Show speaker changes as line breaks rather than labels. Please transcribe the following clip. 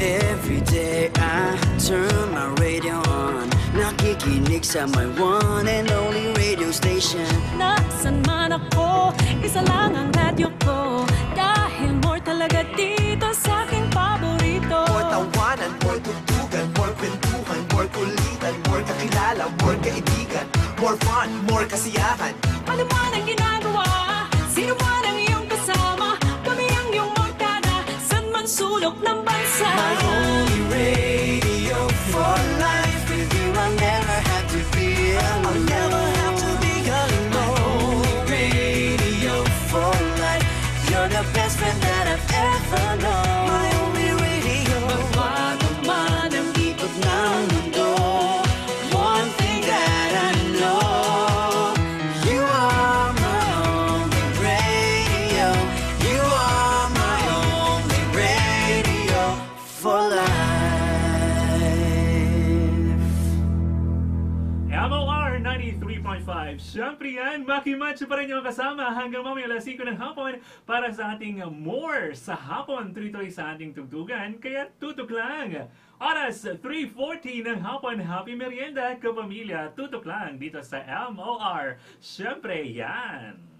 Every day I turn my radio on. Nakikinig sa my one and only radio station.
Nasaan man ako, isa lang ang radyo ko. Dahil more talaga dito sa aking paborito.
More tawanan, more tugtugan, more kwentuhan, more kulitan, more kakilala, more kaibigan, more fun, more kasiyahan.
Ano man ang ginagawa,
ever known
MOR 93.5. Siyempre yan, Makimatch pa rin yung kasama hanggang mamaya alas 5 ng hapon para sa ating more sa hapon. Tuloy-tuloy sa ating tugtugan, kaya tutok lang. Oras 3.40 ng hapon, happy merienda kapamilya, tutok lang dito sa MOR. Siyempre yan.